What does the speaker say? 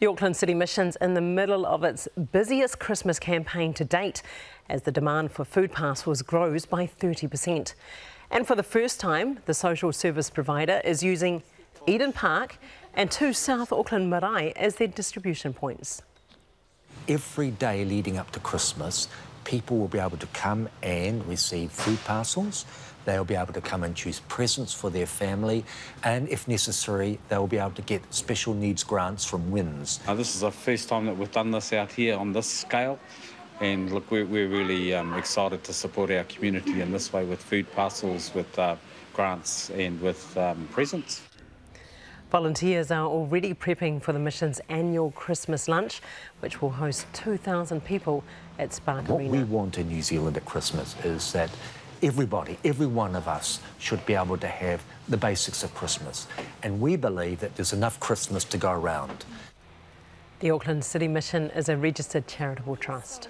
The Auckland City Mission's in the middle of its busiest Christmas campaign to date as the demand for food parcels grows by 30%. And for the first time, the social service provider is using Eden Park and two South Auckland marae as their distribution points. Every day leading up to Christmas, people will be able to come and receive food parcels. They'll be able to come and choose presents for their family, and if necessary, they'll be able to get special needs grants from WINZ. Uh, this is the first time that we've done this out here on this scale. And look, we're, we're really um, excited to support our community in this way with food parcels, with uh, grants, and with um, presents. Volunteers are already prepping for the mission's annual Christmas lunch, which will host 2,000 people at Spark what Arena. we want in New Zealand at Christmas is that everybody, every one of us, should be able to have the basics of Christmas. And we believe that there's enough Christmas to go around. The Auckland City Mission is a registered charitable trust.